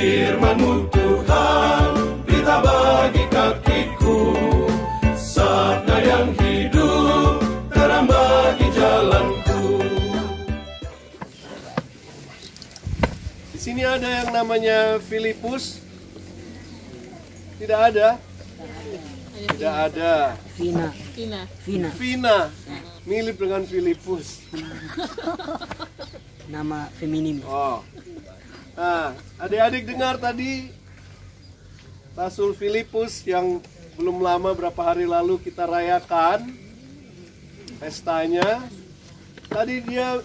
firmanmu Tuhan Berita bagi kakiku Sabda yang hidup Terang bagi jalanku Di sini ada yang namanya Filipus? Tidak ada? Tidak ada. Vina. Vina, Vina mirip dengan Filipus. nama feminim. Oh. Nah, adik-adik dengar tadi Rasul Filipus yang belum lama berapa hari lalu kita rayakan pestanya. Tadi dia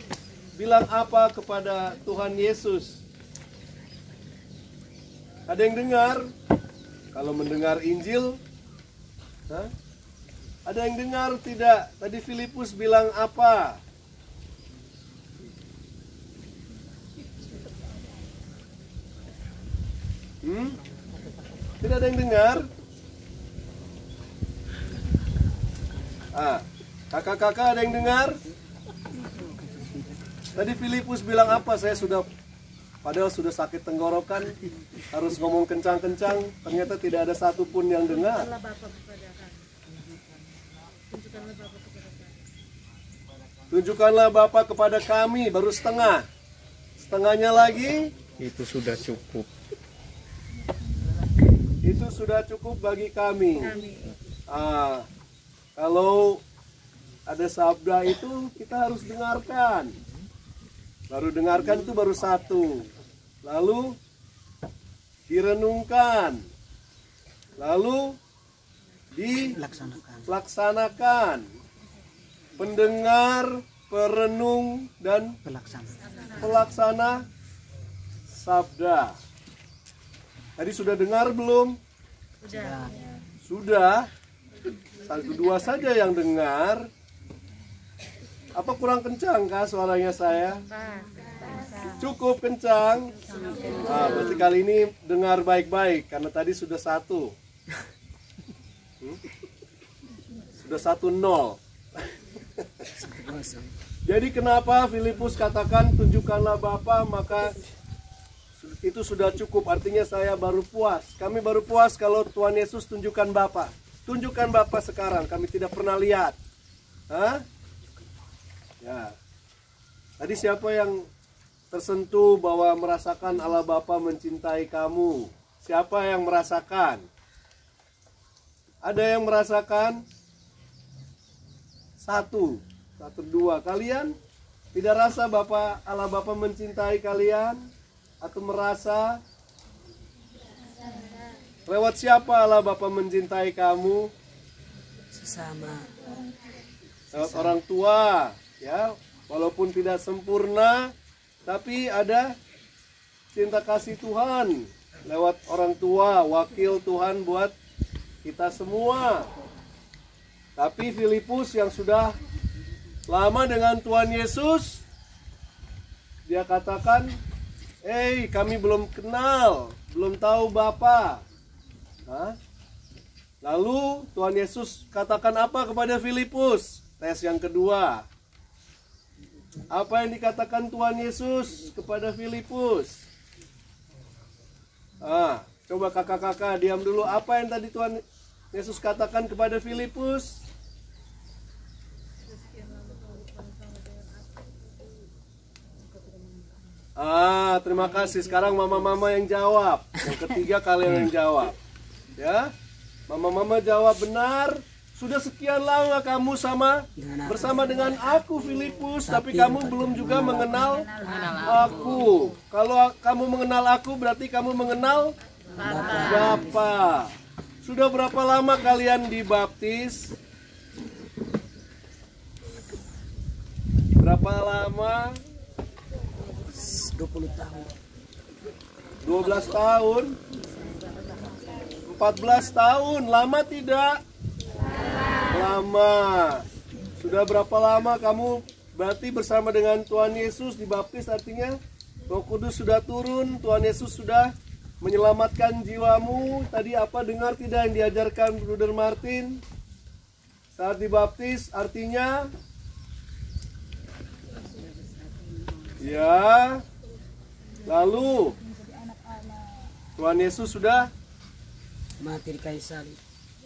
bilang apa kepada Tuhan Yesus? Ada yang dengar? Kalau mendengar Injil, Hah? ada yang dengar tidak? Tadi Filipus bilang apa? Hmm? Tidak ada yang dengar? Ah, kakak-kakak ada yang dengar? Tadi Filipus bilang apa? Saya sudah padahal sudah sakit tenggorokan, harus ngomong kencang-kencang, ternyata tidak ada satupun yang dengar. Tunjukkanlah Bapa kepada kami, baru setengah. Setengahnya lagi, itu sudah cukup. Itu sudah cukup bagi kami. Ah, kalau ada sabda itu kita harus dengarkan. Baru dengarkan itu baru satu. Lalu direnungkan. Lalu Laksanakan. dilaksanakan. Pendengar, perenung dan Pelaksana. pelaksana sabda. Tadi sudah dengar belum? Sudah. Sudah. Satu dua saja yang dengar. Apa kurang kencang kah suaranya saya? Cukup kencang. Ah, berarti kali ini dengar baik-baik karena tadi sudah satu. Hmm? Sudah satu nol. Jadi kenapa Filipus katakan tunjukkanlah Bapa maka itu sudah cukup artinya saya baru puas. Kami baru puas kalau Tuhan Yesus tunjukkan Bapa. Tunjukkan Bapa sekarang, kami tidak pernah lihat. Hah? Ya. Tadi siapa yang tersentuh bahwa merasakan Allah Bapa mencintai kamu? Siapa yang merasakan? Ada yang merasakan? Satu, satu dua. Kalian tidak rasa Bapak Allah Bapa mencintai kalian atau merasa lewat siapa Allah Bapa mencintai kamu? Sesama. Lewat orang tua, ya. Walaupun tidak sempurna, tapi ada cinta kasih Tuhan lewat orang tua, wakil Tuhan buat kita semua. Tapi Filipus yang sudah lama dengan Tuhan Yesus, dia katakan, "Hei, kami belum kenal, belum tahu Bapa." Hah? Lalu Tuhan Yesus katakan apa kepada Filipus? Tes yang kedua. Apa yang dikatakan Tuhan Yesus kepada Filipus? Ah, coba kakak-kakak diam dulu. Apa yang tadi Tuhan Yesus katakan kepada Filipus? Ah, terima kasih. Sekarang mama-mama yang jawab. Yang ketiga kalian yang jawab. Ya. Mama-mama jawab benar. Sudah sekian lama kamu sama bersama dengan aku Filipus, tapi kamu belum juga mengenal aku. Kalau kamu mengenal aku berarti kamu mengenal Bapa. Sudah berapa lama kalian dibaptis? Berapa lama? 20 tahun. 12 tahun? 14 tahun lama tidak? Lama. Sudah berapa lama kamu berarti bersama dengan Tuhan Yesus dibaptis? Artinya Roh Kudus sudah turun Tuhan Yesus sudah menyelamatkan jiwamu. Tadi apa dengar tidak yang diajarkan Bruder Martin? Saat dibaptis artinya? Ya lalu Tuhan Yesus sudah mati di kayu salib.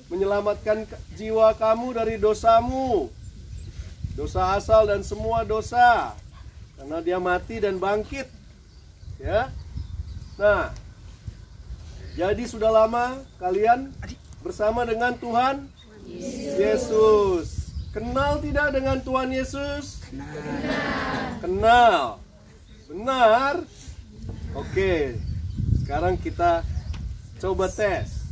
menyelamatkan jiwa kamu dari dosamu. Dosa asal dan semua dosa. Karena dia mati dan bangkit. Ya. Nah, jadi sudah lama kalian bersama dengan Tuhan Yesus. Kenal tidak dengan Tuhan Yesus? Kenal. Benar? Oke. Sekarang kita coba tes.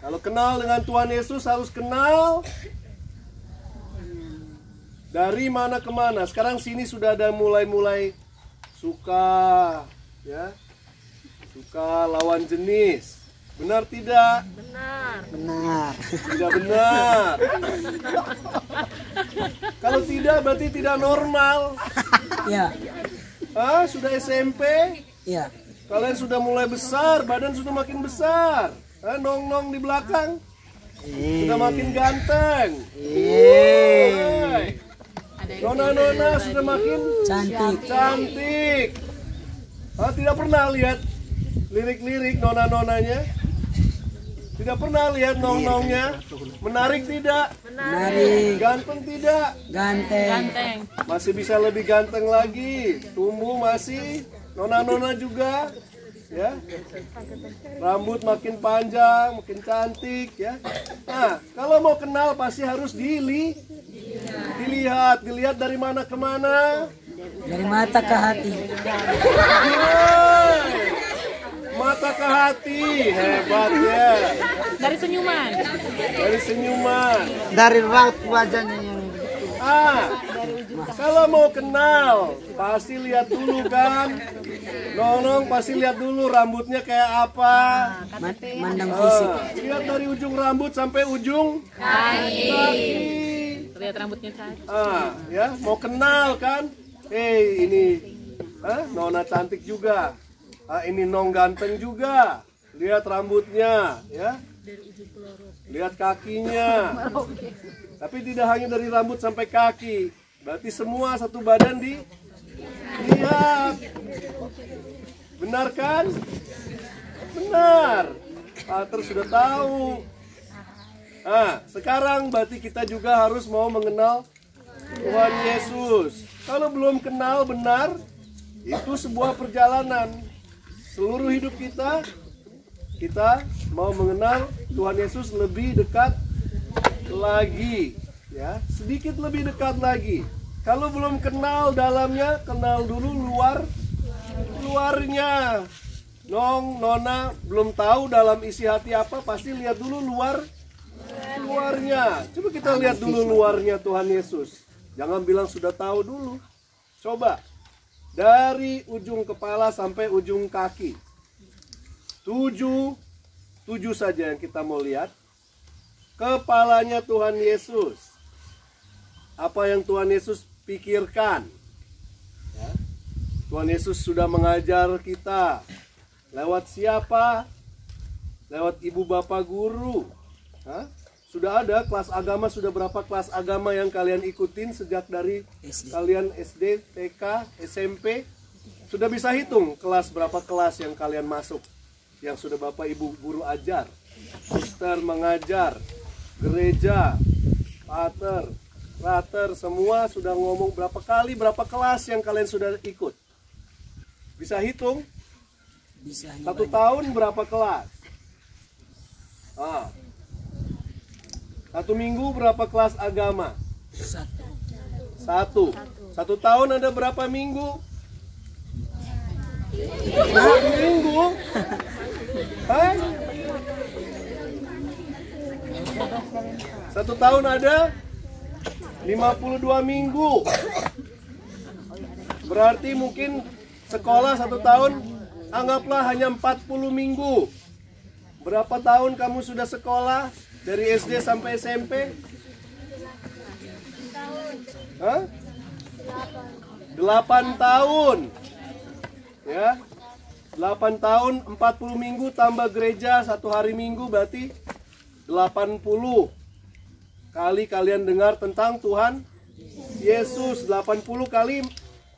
Kalau kenal dengan Tuhan Yesus harus kenal dari mana ke mana. Sekarang sini sudah ada mulai-mulai suka ya. Suka lawan jenis. Benar tidak? Benar. Tidak benar. Kalau tidak berarti tidak normal. Ya, Ah, sudah SMP, ya. kalian sudah mulai besar, badan sudah makin besar. Ah, nong-nong di belakang sudah makin ganteng. Nona-nona sudah makin Cantik. cantik. Ah, tidak pernah lihat lirik-lirik nona-nonanya? Tidak pernah lihat nong-nongnya? Menarik tidak? Menarik. Ganteng tidak? Ganteng. Masih bisa lebih ganteng lagi. Tumbuh masih. Nona-nona juga. Ya. Rambut makin panjang, makin cantik ya. Nah, kalau mau kenal pasti harus dili dilihat, dilihat dari mana ke mana. Dari mata ke hati. Hai. Mata ke hati, hebat ya. Dari senyuman. Dari senyuman. Dari raut wajahnya yang Ah, kalau mau kenal, pasti lihat dulu kan. Nonong pasti lihat dulu rambutnya kayak apa. man- mandang fisik. Ah, lihat dari ujung rambut sampai ujung kaki. Lihat rambutnya cantik. Ah, ya, mau kenal kan? Eh, ini ah, Nona cantik juga. Ah, ini Nong ganteng juga. Lihat rambutnya, ya. Lihat kakinya. Tapi tidak hanya dari rambut sampai kaki. Berarti semua satu badan di lihat. Benar kan? Benar. Pater sudah tahu. Nah, sekarang berarti kita juga harus mau mengenal Tuhan Yesus. Kalau belum kenal benar, itu sebuah perjalanan. Seluruh hidup kita, kita mau mengenal Tuhan Yesus lebih dekat lagi. Ya, sedikit lebih dekat lagi. Kalau belum kenal dalamnya, kenal dulu luar luarnya. Nong, Nona belum tahu dalam isi hati apa, pasti lihat dulu luar luarnya. Coba kita lihat dulu luarnya Tuhan Yesus. Jangan bilang sudah tahu dulu. Coba dari ujung kepala sampai ujung kaki. Tujuh, tujuh saja yang kita mau lihat. Kepalanya Tuhan Yesus. Apa yang Tuhan Yesus pikirkan? Ya. Tuhan Yesus sudah mengajar kita lewat siapa? Lewat ibu bapak guru. Hah? Sudah ada kelas agama, sudah berapa kelas agama yang kalian ikutin sejak dari SD. kalian SD, TK, SMP? Sudah bisa hitung kelas berapa kelas yang kalian masuk? Yang sudah bapak ibu guru ajar. Suster mengajar, gereja, pater, rater, semua sudah ngomong berapa kali, berapa kelas yang kalian sudah ikut? Bisa hitung? Bisa Satu banyak. tahun berapa kelas? Ah. Satu minggu berapa kelas agama? Satu. Satu. Satu tahun ada berapa minggu? Dua minggu? Hah? Satu tahun ada 52 minggu. Berarti mungkin sekolah satu tahun anggaplah hanya 40 minggu. Berapa tahun kamu sudah sekolah dari SD sampai SMP? Hah? 8 tahun. Ya. 8 tahun 40 minggu tambah gereja satu hari minggu berarti 80 kali kalian dengar tentang Tuhan Yesus 80 kali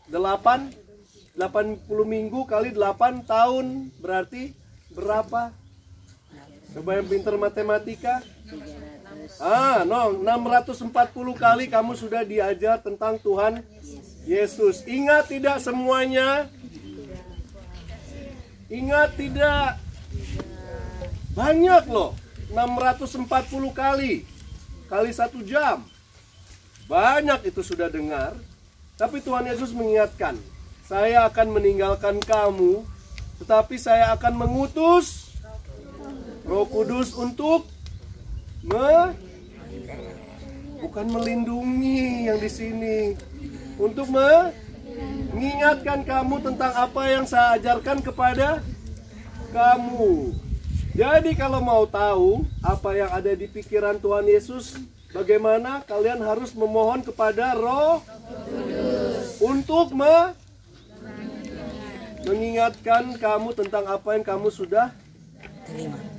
8 80 minggu kali 8 tahun berarti berapa? Coba yang pinter matematika. Ah, no, 640 kali kamu sudah diajar tentang Tuhan Yesus. Ingat tidak semuanya? Ingat tidak? Banyak loh. 640 kali. Kali satu jam. Banyak itu sudah dengar. Tapi Tuhan Yesus mengingatkan, saya akan meninggalkan kamu, tetapi saya akan mengutus Roh Kudus untuk me? Bukan melindungi yang di sini, untuk mengingatkan kamu tentang apa yang saya ajarkan kepada kamu. Jadi kalau mau tahu apa yang ada di pikiran Tuhan Yesus, bagaimana kalian harus memohon kepada Roh untuk me- mengingatkan kamu tentang apa yang kamu sudah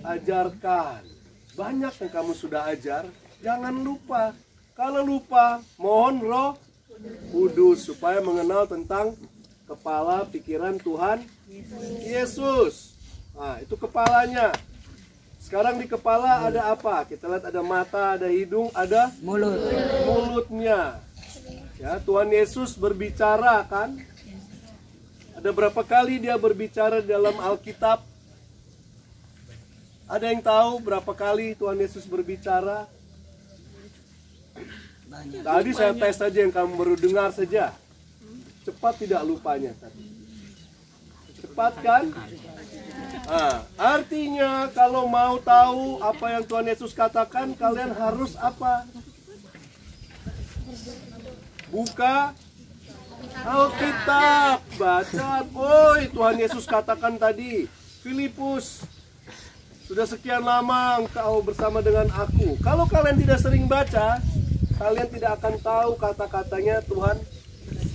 ajarkan. Banyak yang kamu sudah ajar, jangan lupa. Kalau lupa, mohon roh kudus supaya mengenal tentang kepala pikiran Tuhan Yesus. Nah, itu kepalanya. Sekarang di kepala ada apa? Kita lihat ada mata, ada hidung, ada Mulut. mulutnya. Ya, Tuhan Yesus berbicara kan? Ada berapa kali dia berbicara dalam Alkitab? Ada yang tahu berapa kali Tuhan Yesus berbicara? Banyak. Tadi saya tes saja yang kamu baru dengar saja. Cepat tidak lupanya tadi. Cepat kan? Ah, artinya kalau mau tahu apa yang Tuhan Yesus katakan, kalian harus apa? Buka Alkitab, baca. Oi, Tuhan Yesus katakan tadi, Filipus, sudah sekian lama engkau bersama dengan aku. Kalau kalian tidak sering baca, kalian tidak akan tahu kata-katanya Tuhan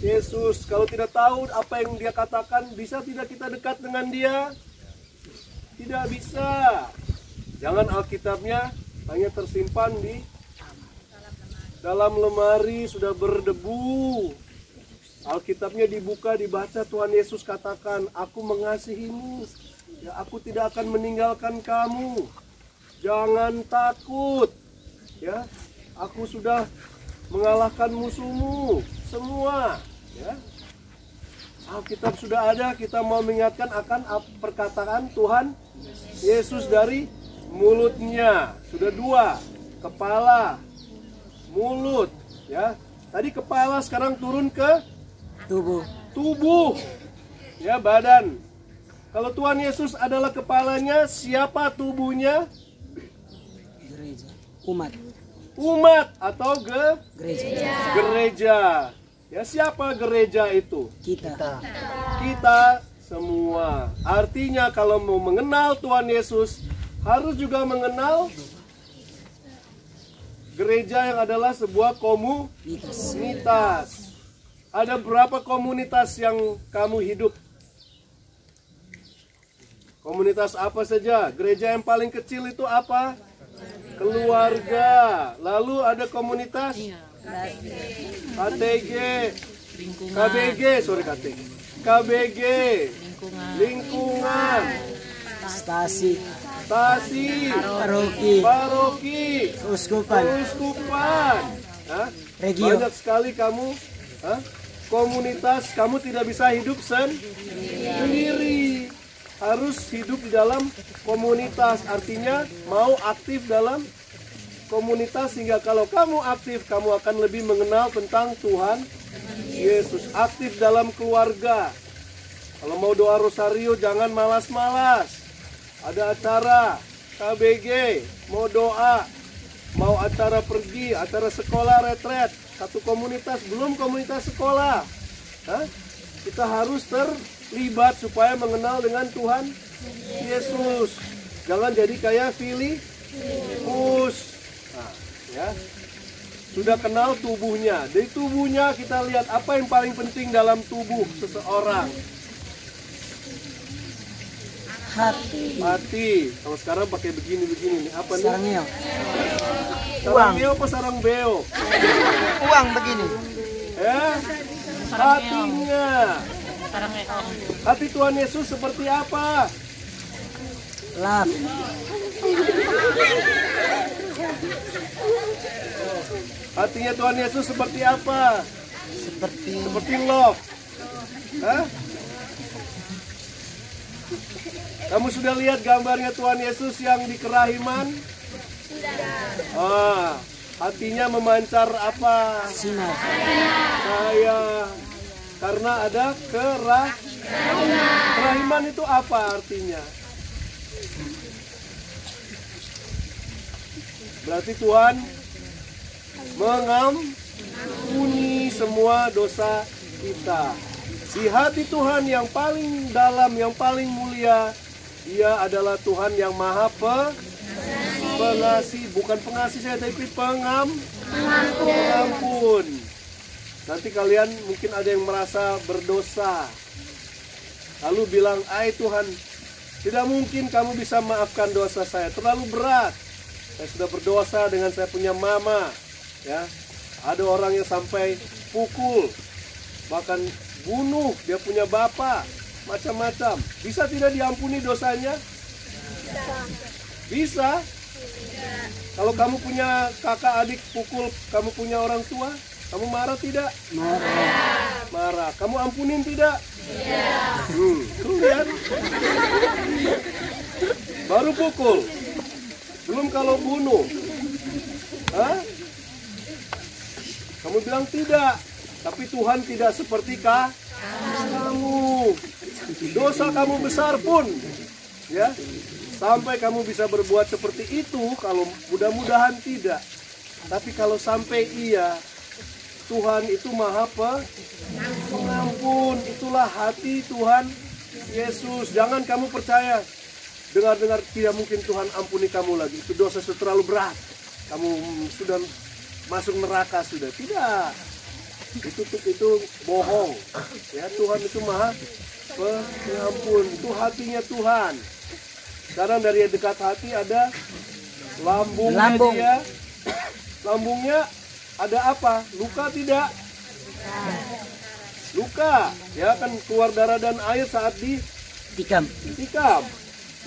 Yesus. Kalau tidak tahu apa yang dia katakan, bisa tidak kita dekat dengan dia? Tidak bisa. Jangan Alkitabnya hanya tersimpan di dalam lemari sudah berdebu. Alkitabnya dibuka, dibaca Tuhan Yesus katakan, "Aku mengasihimu. Ya, aku tidak akan meninggalkan kamu. Jangan takut." Ya, aku sudah mengalahkan musuhmu semua, ya. Alkitab sudah ada, kita mau mengingatkan akan perkataan Tuhan Yesus dari mulutnya. Sudah dua, kepala, mulut, ya. Tadi kepala sekarang turun ke Tubuh. tubuh, ya badan. Kalau Tuhan Yesus adalah kepalanya, siapa tubuhnya? Gereja. Umat. Umat atau ge Gereja. gereja. Ya siapa gereja itu? Kita. Kita semua. Artinya kalau mau mengenal Tuhan Yesus harus juga mengenal gereja yang adalah sebuah komunitas. Ada berapa komunitas yang kamu hidup? Komunitas apa saja? Gereja yang paling kecil itu apa? Keluarga. Lalu ada komunitas KTG, lingkungan KBG, sorry KTG, KBG, lingkungan Stasi. stasi, Paroki. paroki, Uskupan. Uskupan. Hah? Regio. Banyak sekali kamu hah? komunitas, kamu tidak bisa hidup sen- sendiri. Harus hidup di dalam komunitas. Artinya mau aktif dalam komunitas sehingga kalau kamu aktif, kamu akan lebih mengenal tentang Tuhan Yesus. Aktif dalam keluarga. Kalau mau doa rosario jangan malas-malas. Ada acara KBG, mau doa, mau acara pergi, acara sekolah retret, satu komunitas, belum komunitas sekolah. Hah? Kita harus terlibat supaya mengenal dengan Tuhan Yesus. Jangan jadi kayak Filipus. Nah, ya. Sudah kenal tubuhnya. Dari tubuhnya kita lihat apa yang paling penting dalam tubuh seseorang. Hati. Hati. Kalau sekarang pakai begini-begini nih, apa nih? Sarangnya. Sarang beo apa sarang beo? Uang begini. Ya, hatinya. Eong. Hati Tuhan Yesus seperti apa? Love. Hatinya Tuhan Yesus seperti apa? Seperti Seperti love. Hah? Kamu sudah lihat gambarnya Tuhan Yesus yang di kerahiman? Ah, hatinya memancar apa? sinar. Saya karena ada kerah kerahiman itu apa artinya? Berarti Tuhan mengampuni semua dosa kita. Di hati Tuhan yang paling dalam, yang paling mulia, Dia adalah Tuhan yang maha pe- pengasih, bukan pengasih saya, tapi pengam, pengampun. Nanti kalian mungkin ada yang merasa berdosa. Lalu bilang, "Ai Tuhan, tidak mungkin kamu bisa maafkan dosa saya, terlalu berat. Saya sudah berdosa dengan saya punya mama." Ya. Ada orang yang sampai pukul, bahkan bunuh dia punya bapak, macam-macam. Bisa tidak diampuni dosanya? Bisa. Kalau kamu punya kakak adik pukul, kamu punya orang tua, kamu marah tidak? Marah. Marah. Kamu ampunin tidak? Hmm, tuh lihat. Baru pukul. Belum kalau bunuh. Hah? Kamu bilang tidak. Tapi Tuhan tidak seperti kah? kamu. Dosa kamu besar pun. Ya. Sampai kamu bisa berbuat seperti itu kalau mudah-mudahan tidak. Tapi kalau sampai iya, Tuhan itu maha pe- pengampun. Itulah hati Tuhan Yesus. Jangan kamu percaya dengar-dengar tidak mungkin Tuhan ampuni kamu lagi. Itu dosa sudah terlalu berat. Kamu sudah masuk neraka sudah. Tidak. Itu itu, itu bohong. Ya Tuhan itu maha pengampun. Itu hatinya Tuhan. Sekarang dari dekat hati ada lambungnya Lambung. dia. Lambungnya ada apa? Luka tidak? Luka, ya kan keluar darah dan air saat di Tikam. tikam.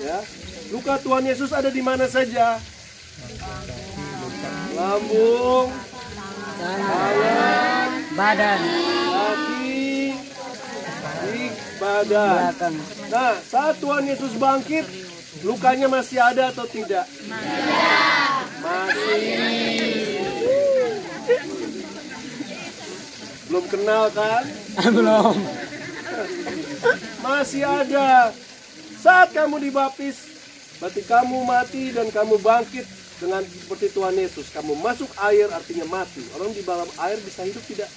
Ya. Luka Tuhan Yesus ada di mana saja? Lambung, tangan, Badan. kaki, di badan. Nah, saat Tuhan Yesus bangkit, lukanya masih ada atau tidak? Masih. Belum kenal kan? Belum. Masih ada. Saat kamu dibaptis, berarti kamu mati dan kamu bangkit dengan seperti Tuhan Yesus. Kamu masuk air artinya mati. Orang di dalam air bisa hidup tidak?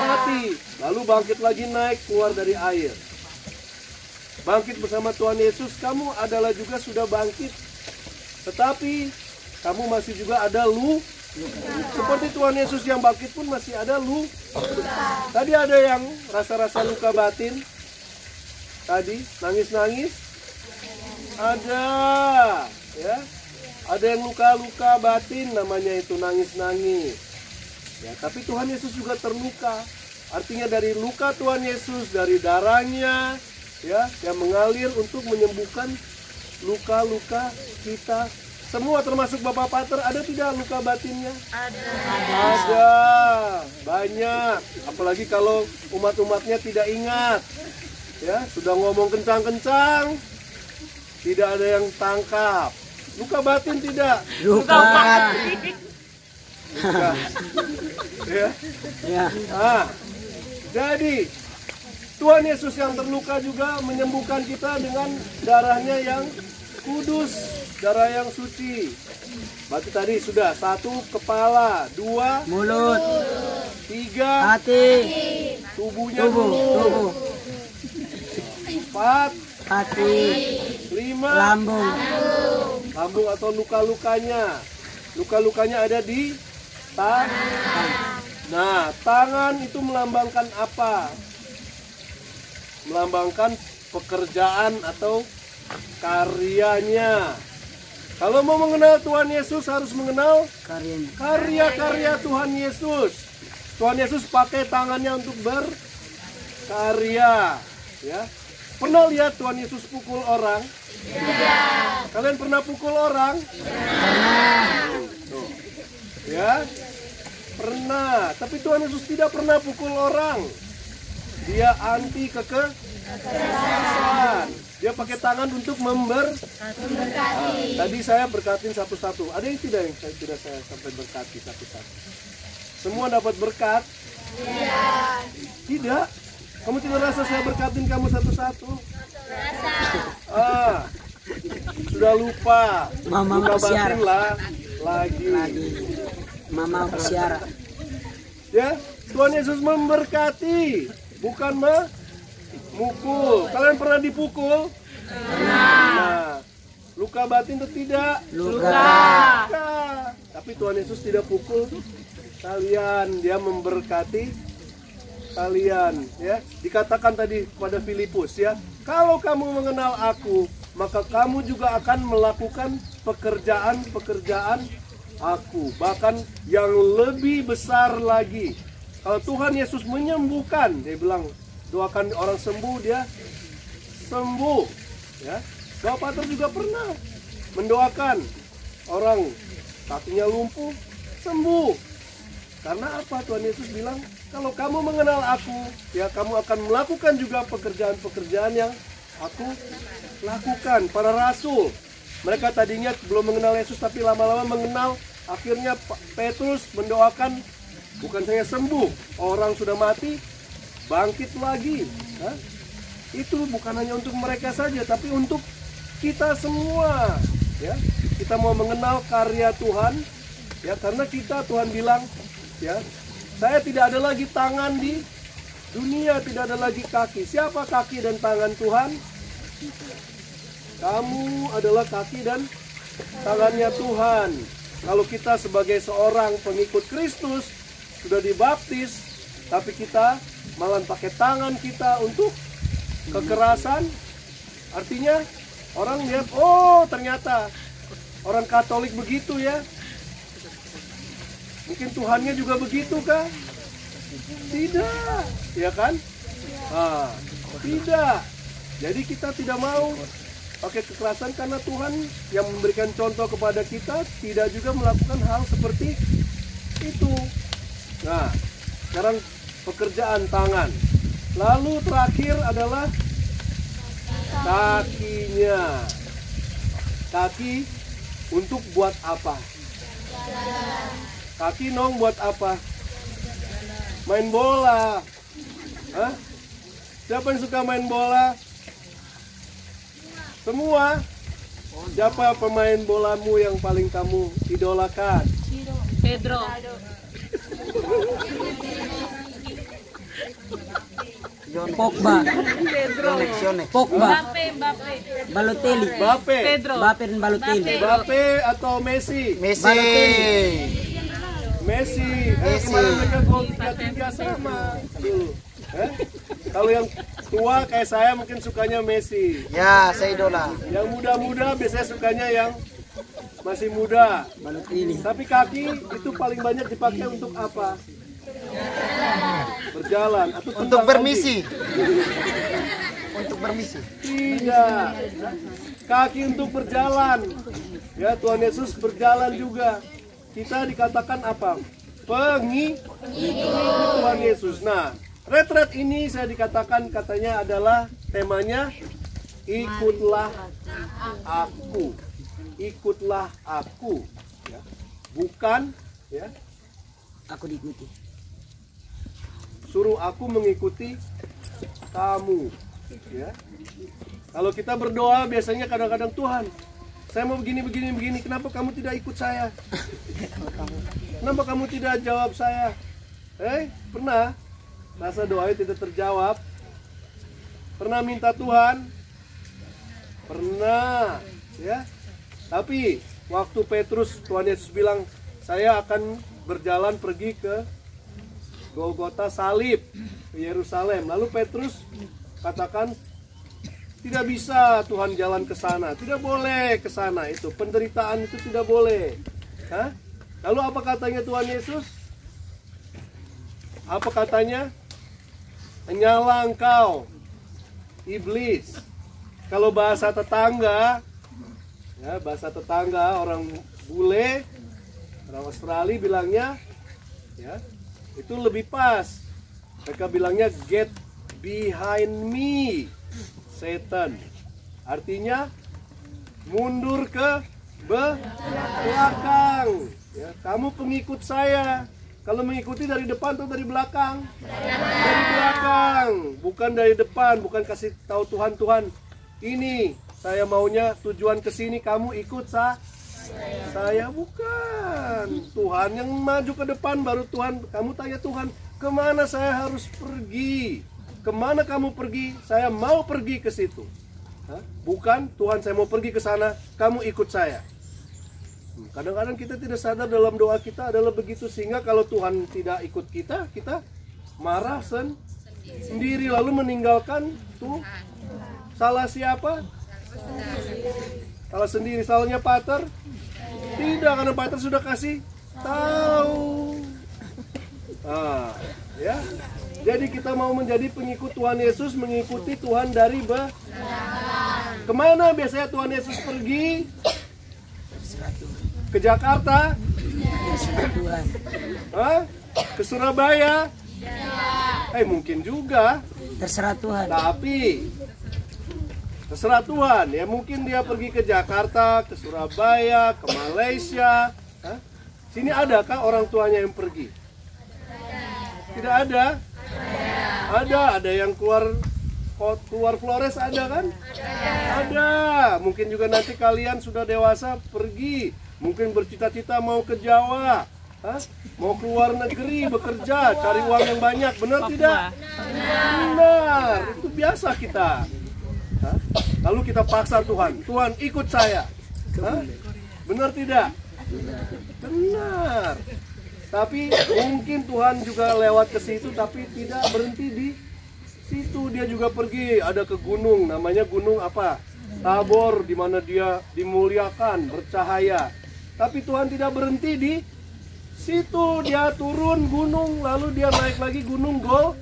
Mati. Lalu bangkit lagi naik keluar dari air. Bangkit bersama Tuhan Yesus, kamu adalah juga sudah bangkit. Tetapi kamu masih juga ada lu seperti Tuhan Yesus yang bangkit pun masih ada lu. Tadi ada yang rasa-rasa luka batin. Tadi nangis-nangis. Ada, ya. Ada yang luka-luka batin namanya itu nangis-nangis. Ya, tapi Tuhan Yesus juga terluka. Artinya dari luka Tuhan Yesus, dari darahnya, ya, yang mengalir untuk menyembuhkan luka-luka kita semua termasuk Bapak Pater ada tidak luka batinnya? Ada. Ada. Banyak. Apalagi kalau umat-umatnya tidak ingat. Ya, sudah ngomong kencang-kencang. Tidak ada yang tangkap. Luka batin tidak? Luka. Luka. ya. Ya. Ah, jadi Tuhan Yesus yang terluka juga menyembuhkan kita dengan darahnya yang kudus, darah yang suci. Berarti tadi sudah satu kepala, dua, Mulut. tiga, Hati. tubuhnya Tubuh. dulu, Tubuh. empat, Hati. lima, Lambung. lambung atau luka-lukanya. Luka-lukanya ada di tangan. Nah, tangan itu melambangkan apa? Melambangkan pekerjaan atau karyanya. Kalau mau mengenal Tuhan Yesus harus mengenal Karyanya. karya-karya Tuhan Yesus. Tuhan Yesus pakai tangannya untuk ber karya. Ya. Pernah lihat Tuhan Yesus pukul orang? Iya. Kalian pernah pukul orang? Tuh. Ya. Pernah, tapi Tuhan Yesus tidak pernah pukul orang. Dia anti Dia pakai tangan untuk member. Nah, tadi saya berkatin satu-satu. Ada yang tidak yang saya, tidak saya sampai berkati satu-satu? Semua dapat berkat? Tidak. Kamu tidak rasa saya berkatin kamu satu-satu? Ah, sudah lupa. Mama batin lah. Lagi. Lagi. Mama bersiara. Ya, Tuhan Yesus memberkati, bukan memukul. Kalian pernah dipukul? Nah, luka batin atau tidak? Luka. Luka. Tapi Tuhan Yesus tidak pukul kalian, dia memberkati kalian, ya. Dikatakan tadi kepada Filipus, ya, kalau kamu mengenal aku, maka kamu juga akan melakukan pekerjaan-pekerjaan aku, bahkan yang lebih besar lagi. Kalau Tuhan Yesus menyembuhkan, dia bilang, doakan orang sembuh, dia sembuh, ya. Bapak Pater juga pernah mendoakan orang kakinya lumpuh sembuh. Karena apa? Tuhan Yesus bilang, kalau kamu mengenal aku, ya kamu akan melakukan juga pekerjaan-pekerjaan yang aku lakukan. Para rasul, mereka tadinya belum mengenal Yesus, tapi lama-lama mengenal. Akhirnya Petrus mendoakan, bukan saya sembuh, orang sudah mati, bangkit lagi. Hah? Itu bukan hanya untuk mereka saja, tapi untuk kita semua. Ya, kita mau mengenal karya Tuhan, ya karena kita Tuhan bilang, ya saya tidak ada lagi tangan di dunia, tidak ada lagi kaki. Siapa kaki dan tangan Tuhan? Kamu adalah kaki dan tangannya Tuhan. Kalau kita sebagai seorang pengikut Kristus sudah dibaptis, tapi kita malah pakai tangan kita untuk kekerasan, artinya orang lihat, oh ternyata orang Katolik begitu ya. Mungkin Tuhannya juga begitu kah? Tidak, ya kan? Ah, tidak. Jadi kita tidak mau pakai kekerasan karena Tuhan yang memberikan contoh kepada kita tidak juga melakukan hal seperti itu. Nah, sekarang pekerjaan tangan. Lalu terakhir adalah kakinya. Kaki untuk buat apa? Kaki nong buat apa? Main bola. Hah? Siapa yang suka main bola? Semua. Siapa pemain bolamu yang paling kamu idolakan? Pedro. Pogba. Pogba. Mbappe, Mbappe. Balotelli. Bape. Pedro. Mbappe dan Balotelli. Bape atau Messi? Messi. Messi. Eh, Messi. kemarin mereka gol 3-3 sama. Eh? Kalau yang tua kayak saya mungkin sukanya Messi. Ya, saya idola. Yang muda-muda biasanya sukanya yang masih muda. Balotelli. Tapi kaki itu paling banyak dipakai untuk apa? Berjalan atau Untuk bermisi. Untuk bermisi. Tidak. Kaki untuk berjalan. Ya, Tuhan Yesus berjalan juga. Kita dikatakan apa? Pengikut Tuhan Yesus. Nah, retret ini saya dikatakan katanya adalah temanya ikutlah aku. Ikutlah aku. Ya. Bukan ya, Aku diikuti. Suruh aku mengikuti kamu ya. Kalau kita berdoa biasanya kadang-kadang Tuhan saya mau begini begini begini kenapa kamu tidak ikut saya? Kenapa kamu tidak jawab saya? Eh pernah? Rasa doanya tidak terjawab. Pernah minta Tuhan? Pernah ya. Tapi waktu Petrus Tuhan Yesus bilang saya akan berjalan pergi ke Golgota salib Yerusalem. Lalu Petrus katakan tidak bisa Tuhan jalan ke sana, tidak boleh ke sana itu penderitaan itu tidak boleh. Hah? Lalu apa katanya Tuhan Yesus? Apa katanya? Nyala engkau, iblis. Kalau bahasa tetangga, ya bahasa tetangga orang bule, orang Australia bilangnya, ya itu lebih pas. Mereka bilangnya get behind me, setan. Artinya mundur ke be- belakang. Ya, kamu pengikut saya. Kalau mengikuti dari depan atau dari belakang? Dari belakang, bukan dari depan, bukan kasih tahu Tuhan Tuhan. Ini saya maunya tujuan ke sini kamu ikut sa saya bukan. Tuhan yang maju ke depan baru Tuhan kamu tanya Tuhan ke mana saya harus pergi? Ke mana kamu pergi? Saya mau pergi ke situ. Hah? bukan Tuhan saya mau pergi ke sana. Kamu ikut saya. Hmm, Kadang-kadang kita tidak sadar dalam doa kita adalah begitu sehingga kalau Tuhan tidak ikut kita, kita marah sen sendiri lalu meninggalkan tuh salah siapa? Salah sendiri, salahnya Pater? Tidak, karena Pater sudah kasih tahu. Ah, ya. Jadi kita mau menjadi pengikut Tuhan Yesus, mengikuti Tuhan dari be. Ke mana biasanya Tuhan Yesus pergi? Ke Jakarta? Hah? Ke Surabaya? Eh mungkin juga, Terserah Tuhan. tapi terserah Tuhan ya mungkin dia pergi ke Jakarta, ke Surabaya, ke Malaysia. Hah? Sini adakah orang tuanya yang pergi? Tidak ada? Ada, ada yang keluar keluar Flores ada kan? Ada. Mungkin juga nanti kalian sudah dewasa pergi, mungkin bercita-cita mau ke Jawa, Hah? mau keluar negeri bekerja, cari uang yang banyak, benar tidak? Benar, itu biasa kita. Lalu kita paksa Tuhan, Tuhan ikut saya. Hah? Benar tidak? Benar. Tapi mungkin Tuhan juga lewat ke situ, tapi tidak berhenti di situ. Dia juga pergi, ada ke gunung, namanya gunung apa? Tabor, di mana dia dimuliakan, bercahaya. Tapi Tuhan tidak berhenti di situ. Dia turun gunung, lalu dia naik lagi gunung Gol.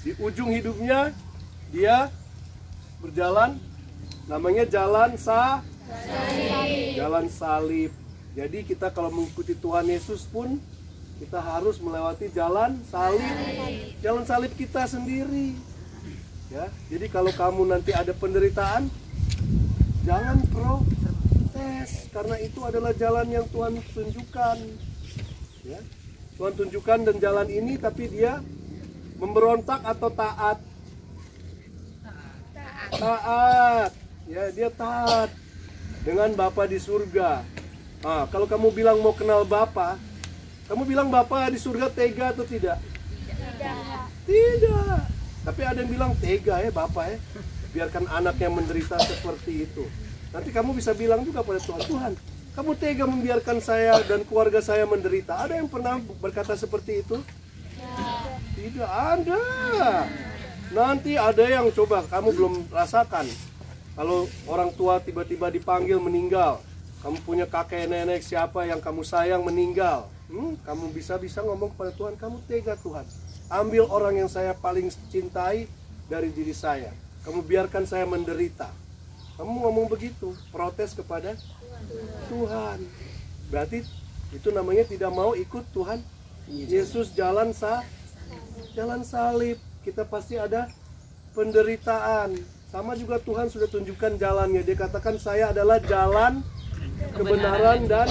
Di ujung hidupnya dia berjalan namanya jalan sa jalan salib. Jadi kita kalau mengikuti Tuhan Yesus pun kita harus melewati jalan salib. Jalan salib kita sendiri. Ya. Jadi kalau kamu nanti ada penderitaan jangan protes karena itu adalah jalan yang Tuhan tunjukkan. Ya. Tuhan tunjukkan dan jalan ini tapi dia memberontak atau taat? Taat. Ya, dia taat dengan Bapa di surga. Ah, kalau kamu bilang mau kenal Bapa, kamu bilang Bapa di surga tega atau tidak? Tidak. Tapi ada yang bilang tega ya Bapak ya. Biarkan anaknya menderita seperti itu. Nanti kamu bisa bilang juga pada Tuhan, Tuhan, kamu tega membiarkan saya dan keluarga saya menderita. Ada yang pernah berkata seperti itu? Tidak ada. Nanti ada yang coba kamu belum rasakan. Kalau orang tua tiba-tiba dipanggil meninggal, kamu punya kakek nenek siapa yang kamu sayang meninggal, hmm, kamu bisa-bisa ngomong kepada Tuhan, kamu tega Tuhan. Ambil orang yang saya paling cintai dari diri saya. Kamu biarkan saya menderita. Kamu ngomong begitu, protes kepada Tuhan. Berarti itu namanya tidak mau ikut Tuhan. Yesus jalan sa jalan salib. Kita pasti ada penderitaan. Sama juga Tuhan sudah tunjukkan jalannya. Dia katakan saya adalah jalan kebenaran dan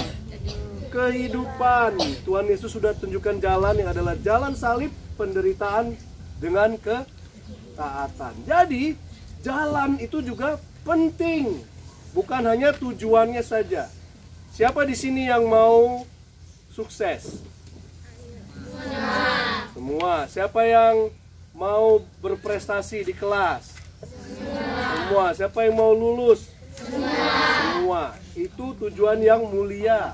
kehidupan. Tuhan Yesus sudah tunjukkan jalan yang adalah jalan salib, penderitaan dengan ketaatan. Jadi, jalan itu juga penting. Bukan hanya tujuannya saja. Siapa di sini yang mau sukses? Semua. Siapa yang mau berprestasi di kelas? Semua. Siapa yang mau lulus? Semua. Itu tujuan yang mulia.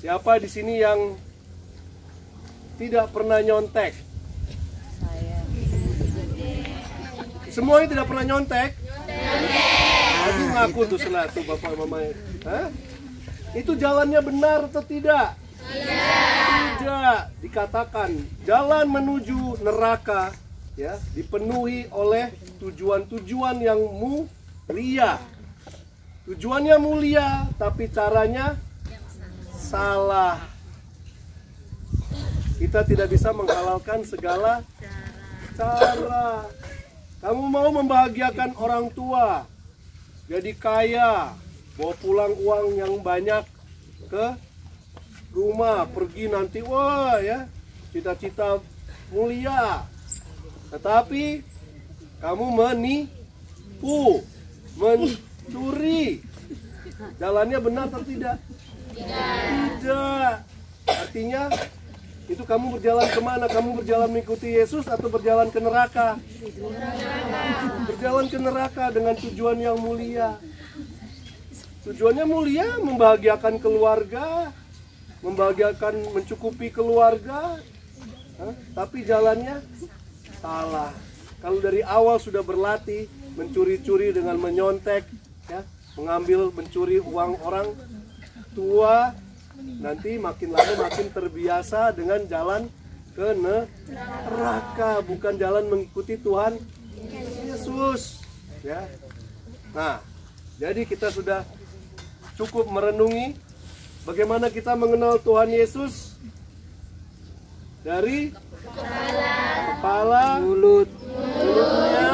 Siapa di sini yang tidak pernah nyontek? Semuanya tidak pernah nyontek? Aduh ngaku tuh senang tuh bapak mama. Hah? Itu jalannya benar atau tidak? Tidak dikatakan jalan menuju neraka ya dipenuhi oleh tujuan-tujuan yang mulia. Tujuannya mulia tapi caranya salah. Kita tidak bisa menghalalkan segala cara. Kamu mau membahagiakan orang tua, jadi kaya, bawa pulang uang yang banyak ke rumah, pergi nanti wah ya, cita-cita mulia. Tetapi kamu menipu, mencuri. Jalannya benar atau tidak? Tidak. Artinya itu kamu berjalan ke mana? Kamu berjalan mengikuti Yesus atau berjalan ke neraka? Berjalan ke neraka dengan tujuan yang mulia. Tujuannya mulia, membahagiakan keluarga, membahagiakan, mencukupi keluarga. Hah? Tapi jalannya salah. Kalau dari awal sudah berlatih mencuri-curi dengan menyontek, ya, mengambil, mencuri uang orang tua, nanti makin lama makin terbiasa dengan jalan ke neraka, bukan jalan mengikuti Tuhan Yesus. Ya. Nah, jadi kita sudah cukup merenungi bagaimana kita mengenal Tuhan Yesus dari kepala, Mulut mulutnya,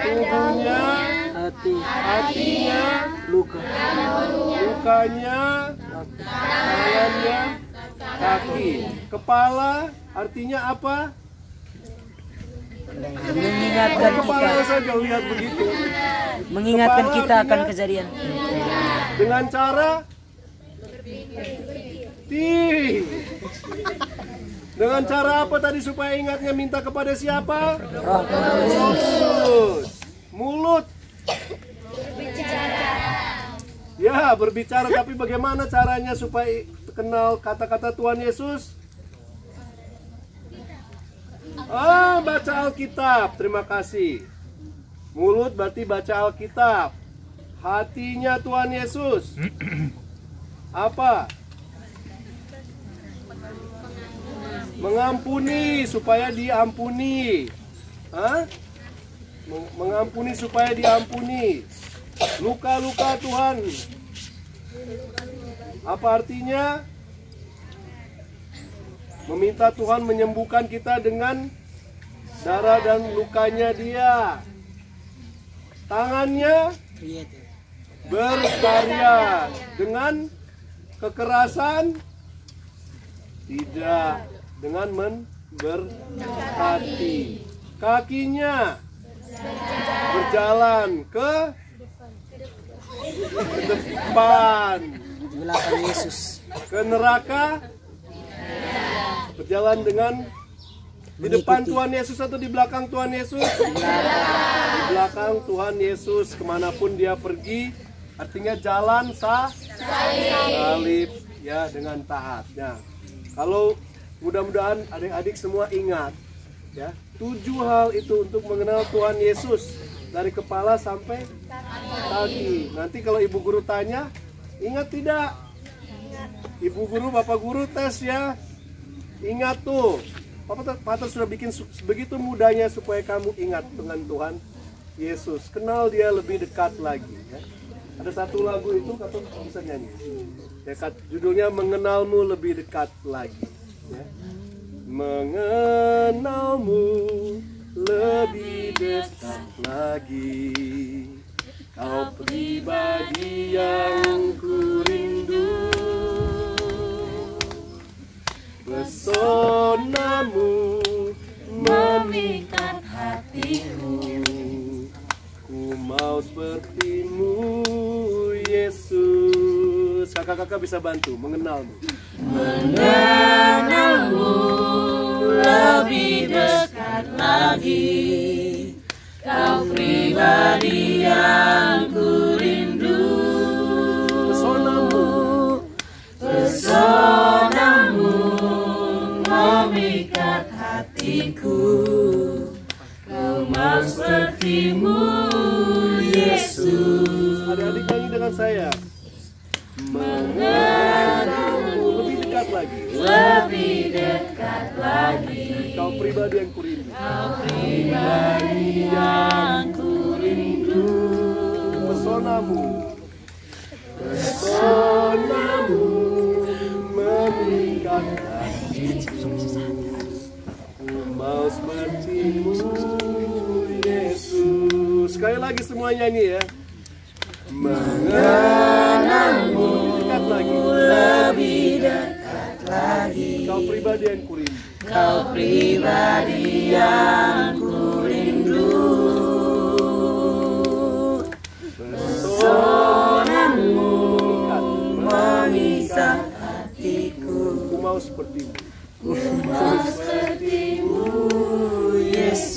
tubuhnya, hati hatinya, luka. lukanya, tangannya, kaki. Kepala artinya apa? Mengingatkan kita, Kepala saja lihat begitu. mengingatkan Kepala kita akan kejadian. Dengan cara Ti. Dengan cara apa tadi supaya ingatnya minta kepada siapa? Kudus. Mulut. Ya, berbicara tapi bagaimana caranya supaya kenal kata-kata Tuhan Yesus? Ah, baca Alkitab. Terima kasih. Mulut berarti baca Alkitab. Hatinya Tuhan Yesus. Apa? Mengampuni supaya diampuni. Hah? Meng- Mengampuni supaya diampuni. Luka-luka Tuhan. Apa artinya? Meminta Tuhan menyembuhkan kita dengan darah dan lukanya dia. Tangannya berkarya dengan kekerasan tidak dengan memberkati. Kakinya berjalan ke depan. Belakang Yesus. ke neraka. Berjalan dengan di depan Tuhan Yesus atau di belakang Tuhan Yesus? Di belakang Tuhan Yesus. Ke mana pun dia pergi, artinya jalan sah salib ya dengan taat. Ya. Kalau mudah-mudahan adik-adik semua ingat ya tujuh hal itu untuk mengenal Tuhan Yesus dari kepala sampai kaki. Nanti kalau ibu guru tanya, ingat tidak? Ibu guru, bapak guru tes ya. Ingat tuh. Papa Pater sudah bikin begitu mudahnya supaya kamu ingat dengan Tuhan Yesus. Kenal dia lebih dekat lagi. Ya. Ada satu lagu itu kata bisa nyanyi. Ya, judulnya Mengenalmu lebih dekat lagi. Ya. Mengenalmu lebih dekat lagi. Kau pribadi yang ku rindu Pesonamu memikat hatiku Ku mau sepertimu Yesus. Kakak-kakak bisa bantu mengenalmu. Lebih dekat lagi. Kau pribadi yang ku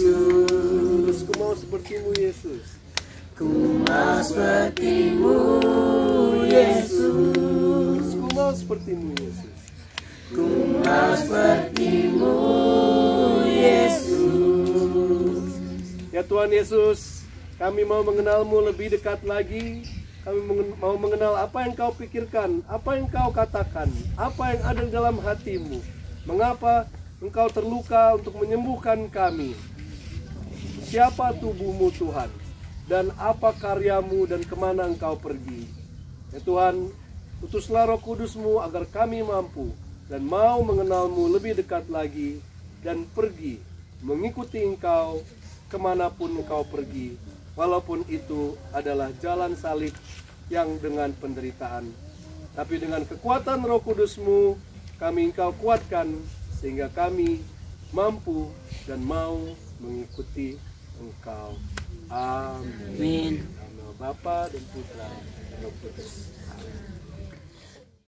Yesus. Ku mau sepertimu Yesus. Ku mau sepertimu, Yesus. Ku mau sepertimu Yesus. Ku mau sepertimu, Yesus. Ya Tuhan Yesus, kami mau mengenalmu lebih dekat lagi. Kami mau mengenal apa yang kau pikirkan, apa yang kau katakan, apa yang ada dalam hatimu. Mengapa engkau terluka untuk menyembuhkan kami? Siapa tubuhmu Tuhan? Dan apa karyamu dan ke mana engkau pergi? Ya Tuhan, utuslah roh kudusmu agar kami mampu dan mau mengenalmu lebih dekat lagi dan pergi mengikuti engkau ke mana pun engkau pergi walaupun itu adalah jalan salib yang dengan penderitaan tapi dengan kekuatan roh kudusmu kami engkau kuatkan sehingga kami mampu dan mau mengikuti engkau. Amin. Amin. Nama Bapa dan Putra dan Roh Kudus